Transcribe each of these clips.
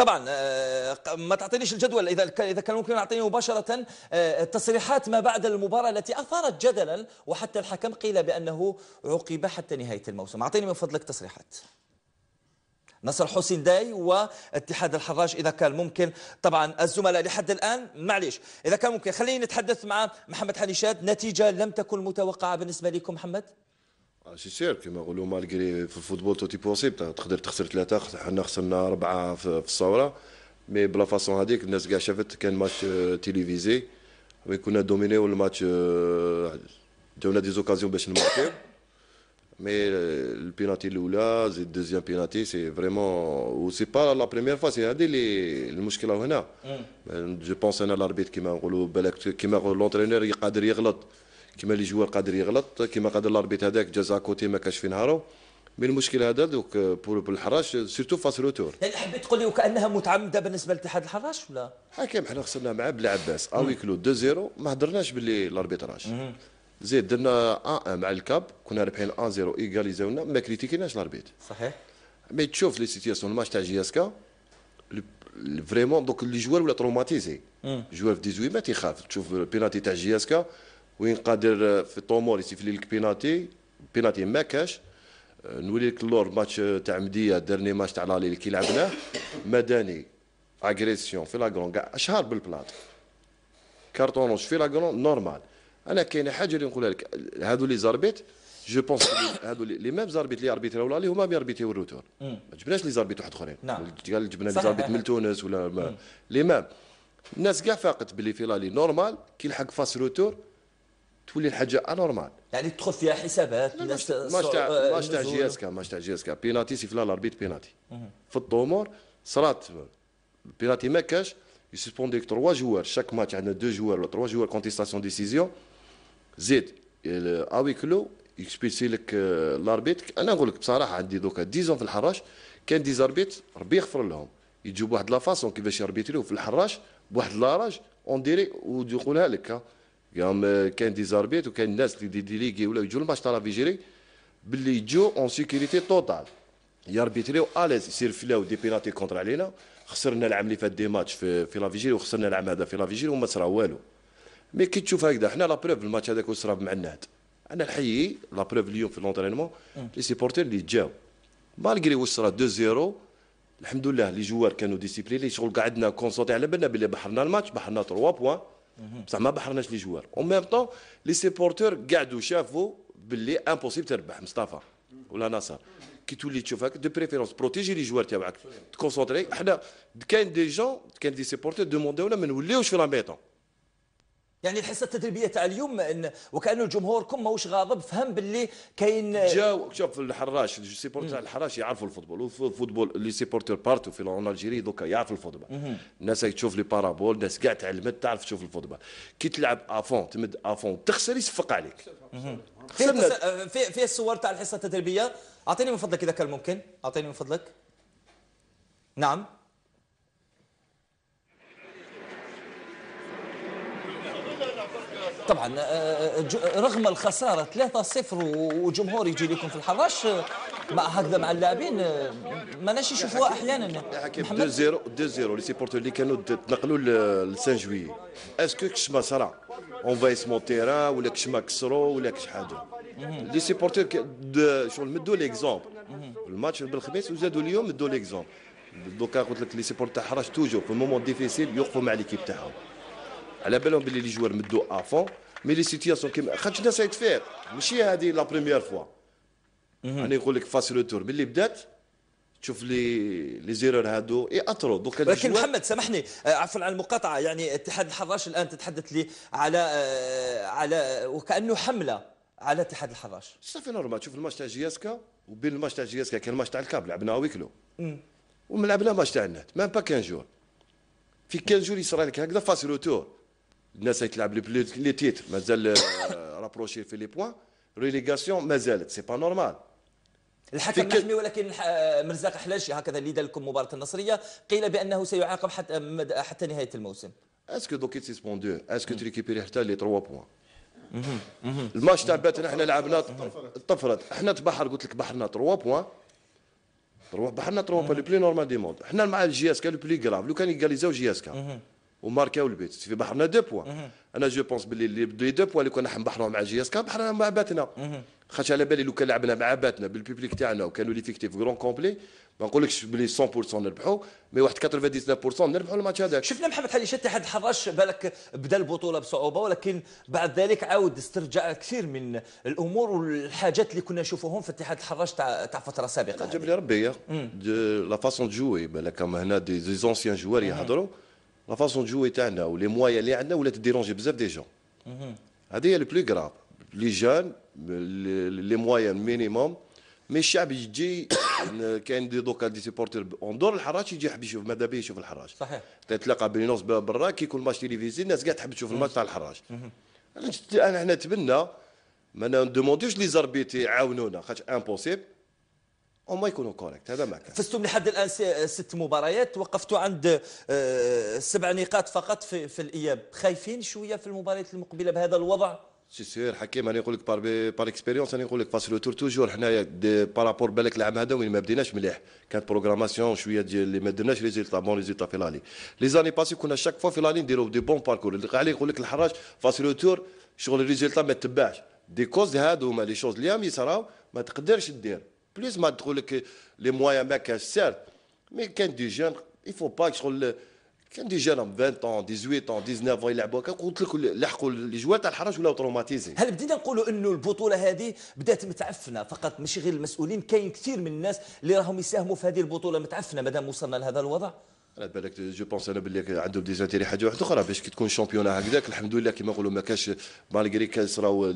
طبعا آه، ما تعطينيش الجدول. إذا إذا كان ممكن يعطيني مباشرة آه، تصريحات ما بعد المباراة التي أثارت جدلا وحتى الحكم قيل بأنه عوقب حتى نهاية الموسم. أعطيني من فضلك تصريحات. نصر حسين داي واتحاد الحراش إذا كان ممكن. طبعا الزملاء لحد الآن معليش. إذا كان ممكن خليني نتحدث مع محمد حنيشاد نتيجة لم تكن متوقعة بالنسبة لكم محمد؟ c'est sûr كيما نقولوا malgré في ال football tout est possible تقدر تخسر ثلاثة حنا خسرنا اربعه في الصورة mais ب la façon هذيك الناس كاع شافت كان match télévisé كنا دومينيو الماتش جاونا des occasions باش نماركيو mais ال penalty الاولى زيد ال deuxième penalty c'est vraiment و c'est pas la première fois c'est هذه اللي المشكلة هنا je pense أنا l'arbitre كيما نقولوا بالك كيما l'entraîneur قادر يغلط كيما les joueurs قادر يغلط كيما قادر l'arbitre هذاك جاز à côté ما كاش في نهارو mais المشكل هذا دوك pour الحراش surtout phase retour. يعني حبيت تقول لي وكأنها متعمدة بالنسبة لاتحاد الحراش ولا؟ هكا حنا خسرنا مع بلا عباس. اوي كلو 2 0 ما هضرناش باللي l'arbitrage زيد درنا 1 مع ال CAB كنا رابحين 1 0 إيغاليزاونا ما كريتيكيناش l'arbitre صحيح. mais تشوف les situations ال match تاع JSK vraiment دوك les joueurs ولا traumatisés. joueur في 18 ما تيخاف. تشوف البيناتي تاع JSK وين قادر في طومور يسيفلي لك بيناتي بيناتي ما كاش. نولي لك اللور ماتش تاع مدية درني ماتش تاع لالي كي لعبناه. مداني اغريسيون في لاكرون كاع أشهر بالبلاط. كارتون في لاكرون نورمال أنا كاينة حاجة اللي نقولها لك. هادو لي زاربيت جو بونس هادو لي ميم زاربيت اللي اربيتراو لالي هما بيربيتيو الروتور ما جبناش لي زاربيت واحد أخرين. نعم. قال جبنا لي زاربيت من تونس ولا les mêmes الناس كاع فاقت بلي في l'aller normal كي يلحق phase retour تولي الحاجة anormale. يعني تدخل فيها حسابات match match تاع تاع JS كا ماش تاع JSK penalty سيفلا ال arbitre penalty. في ال temps mort صرات بيناتي ما كاش يسسبونديك 3 joueurs. chaque match عندنا 2 joueurs ولا 3 joueurs contestation décision. زيد avec كل respect لك l'arbitre أنا نقول لك بصراحة عندي دوكا 10 في الحراش. كان des arbitres ربي يغفر لهم. يجوا بواحد la façon كيفاش يربيتريو في الحراش بواحد la rage on dirait ويقولها لك قام كان des arbitres وكان الناس اللي des délégués ولا يجوا الماتش تاع لافيجيري باللي يجوا en sécurité totale ياربيتريو à l'aise يصير سيفلاو des penalty contre علينا خسرنا العام اللي فات des matchs في في لافيجيري وخسرنا العام هذا في لافيجيري وما صرا والو mais كي تشوف هكذا حنا la preuve ال match هذاك صرا مع النهد أنا نحيي la preuve اليوم في l'entraînement les supporters اللي جاو malgré واش صرا 2 0 الحمد لله les joueurs كانوا disciplinés شغل قعدنا concentrés على بالنا بلي بحرنا الماتش بحرنا 3 points بصح ما ربحناش les joueurs. en même temps les supporters قعدوا شافوا باللي impossible تربح مصطفى ولا ناصر. كي تولي تشوف هكا de préférence protéger les joueurs تاعك تكونسونتري. حنا كاين des jeunes كاين des supporters دوموندونا ما نوليوش في la mi-temps يعني الحصة التدريبية تاع اليوم إن وكأنه الجمهور كم ماهوش غاضب فهم باللي كاين جاو شوف الحراش ال supporters الحراش يعرفوا ال football ال football les supporters partout في l'Algérie دوكا يعرفوا ال football. الناس تشوف les paraboles الناس كاع تعلمت تعرف تشوف ال football. كي تلعب à fond تمد à fond تخسر يصفق عليك. في في في الصور تاع الحصة التدريبية أعطيني من فضلك إذا كان ممكن. أعطيني من فضلك. نعم. طبعا آه، رغم الخسارة 3-0 وجمهور يجي لكم في الحراش مع هكذا مع اللاعبين ماناش يشوفوها أحيانا. محمد؟ 2 0 2 0 les supporters اللي كانوا تنقلوا ل cinq juillet est-ce que كش ما صرا envahissement terrain ولا كش ما كسروا ولا كش حاجة les supporters شغل مدوا l'exemple الماتش بالخميس وزادوا اليوم مدوا l'exemple دوكا قلت لك les supporters تاع حراش toujours في ال moment difficile يوقفوا مع l'équipe تاعهم على بالهم باللي les joueurs مدوا à fond mais les situations كيما خاطش الناس يتفيق ماشي هذه la première fois أنا نقول لك phase retour. ملي بدات تشوف les les erreurs هادو et autres. دوك ولكن محمد سامحني. آه، عفوا على المقاطعة. يعني اتحاد الحراش الآن تتحدث لي على آه، على وكأنه حملة على اتحاد الحراش صافي normal تشوف الماتش تاع جياسكا وبين الماتش تاع جياسكا كان الماتش تاع ال CAB لعبناه huis clos. وملعبنا ماتش تاع النهد même pas 15 jours في 15 jours يصرى لك هكذا phase retour الناس يتلعب les titres مازال rapprochés في les points relégation مازالت. c'est pas normal الحكم محمي ولكن مرزاق حلاشي هكذا اللي دار لكم مباراة النصرية قيل بأنه سيعاقب حتى حتى نهاية الموسم. est-ce que دوك suspendu est-ce que ت récupérer حتى les 3 points الماتش تاع باتنا إحنا لعبنا طفرت إحنا تبحر قلت لك بحرنا 3 بوان تروح بحرنا تروح با لو بلي نورمال دي موند حنا مع الجي اس كا لو بلي غراف لو كان يقاليزاو جي اس كا وماركاو البيت في بحرنا دو بوان. أنا جو بونس بلي لي دو بوان اللي كنا نبحروا مع جي إس كا بحرنا مع باتنا. خاطر على بالي لو كان لعبنا مع باتنا بالبيبليك تاعنا وكانوا ليفيكتيف غرون كومبلي ما نقولكش بلي 100% نربحوا مي واحد 99% نربحوا الماتش هذاك شفنا محمد حليش اتحاد الحراش بالك بدا البطولة بصعوبة ولكن بعد ذلك عاود استرجع كثير من الأمور والحاجات اللي كنا نشوفوهم في اتحاد الحراش تاع تاع فترة سابقة جاب لي ربي la façon de jouer بالك هنا des anciens joueurs يهضروا la façon jouer تاعنا و les moyens اللي عندنا ولات déranger بزاف des gens هذه هي le plus grave les gens les moyens minimum mais الشعب يجي كاين دي دوكا des supporters en dehors الحراش يجي يحب يشوف ماذا بيه يشوف الحراش صحيح تتلاقى بين نص برا كي يكون ماتش تيليفزيون الناس قاعد تحب تشوف الماتش تاع الحراش انا إحنا نتبنى ما ندومونديوش les arbitres يعاونونا خاطر impossible ما يكونوا corrects هذا ما كان. فزتم لحد الآن ست مباريات وقفتوا عند آه، سبع نقاط فقط في, في الإياب. خايفين شوية في المباريات المقبلة بهذا الوضع؟ c'est sûr حكيم أنا نقول لك par par expérience أنا نقول لك phase retour toujours حنايا par rapport بالك العام هذا وين ما بديناش مليح. كانت programmation شوية ديال اللي ما درناش résultats bons résultats في l'aller les années passées كنا chaque fois في l'aller نديرو des bons parcours اللي عليه يقول لك الحراش phase retour شغل ال résultat ما تبعش. des causes هادو هما les choses اللي راهم يصراو ما تقدرش دير plus ما تقول لك les moyens ما كاش sûr mais كان des jeunes il faut pas شغل كان des jeunes 20 ans 18 ans 19 يلعبوا هكا قلت لك لحقوا les joueurs تاع الحراش ولاو traumatisés هل بدينا نقولوا إنه البطولة هذه بدأت متعفنة فقط ماشي غير المسؤولين كاين كثير من الناس اللي راهم يساهموا في هذه البطولة متعفنة مادام وصلنا لهذا الوضع؟ على بالك je pense أنا باللي عندهم des intérêts حاجة واحدة أخرى باش كي تكون championnat هكذاك الحمد لله كما نقولوا ما كاش malgré كيصراو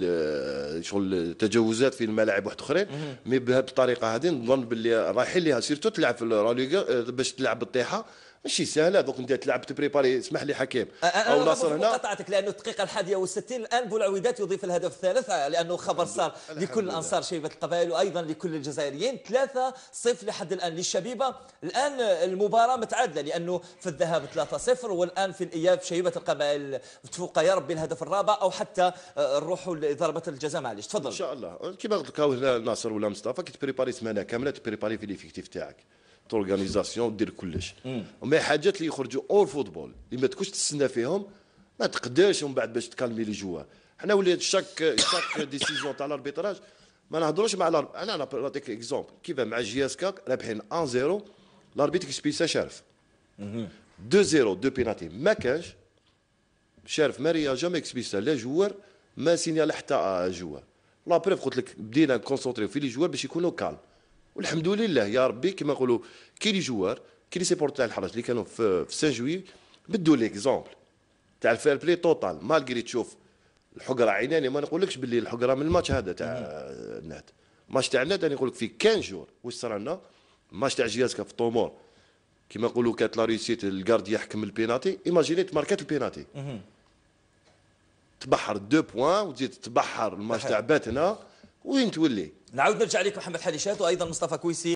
شغل تجاوزات في الملاعب واحد أخرين. mais بهذه الطريقة هذه نظن باللي رايحين ليها surtout تلعب في الراليغا باش تلعب بالطيحة. ماشي سهلة. دوك انت تلعب ت préparer. اسمح لي حكيم. أو ناصر هنا. قطعتك لأنه الدقيقة الحادية والستين الآن بولعويدات يضيف الهدف الثالث لأنه خبر صار لكل أنصار شيبه القبائل وأيضا لكل الجزائريين. ثلاثة صفر لحد الآن للشبيبة. الآن المباراة متعادلة لأنه في الذهاب 3-0 والآن في الإياب شبيبة القبائل تفوق يا ربي الهدف الرابع أو حتى نروحوا لضربه الجزاء معليش تفضل. إن شاء الله. كيما قلت لك ناصر ولا مصطفى كي ت préparer سمانة كاملة ت préparer في l'effectif تاعك. ت organisation دير كلش وما حاجات اللي يخرجوا hors football اللي ما تكونش تستنى فيهم ما تقدرش ومن بعد باش ت calmer les joueurs حنا وليت chaque chaque décision تاع l'arbitrage ما نهضروش مع الارب أنا نعطيك اكزومبل كيف مع جي اس كاك رابحين 1 0 الاربيتر كسبيسا شارف 2 0 2 بيناتي ما كانش شارف ماريا جامي كسبيسا لا جوار ما سينيال حتى جوار لا بروف قلت لك بدينا نكونسونطري في لي جوار باش يكونوا كالم والحمد لله. يا ربي كما نقولوا كي لي جوار كي لي سيبورت تاع الحرج اللي كانوا في, في سان جوي بدوا ليكزومبل تاع الفير بلاي توتال. مالغري تشوف الحقرة عيناني ما نقولكش باللي الحقرة من الماتش هذا تاع النهد ماتش تاع النهد أنا نقول لك في 15 jours واش صرا لنا ماتش تاع جياسكا في طومور كما نقولوا كانت لا ريسيت الكارد يحكم ال penalty imaginer ماركات البيناتي تبحر deux points وتزيد تبحر الماتش تاع باتنا. وين تولي؟ نعاود نرجع لك محمد حليشات وأيضا مصطفى كويسي.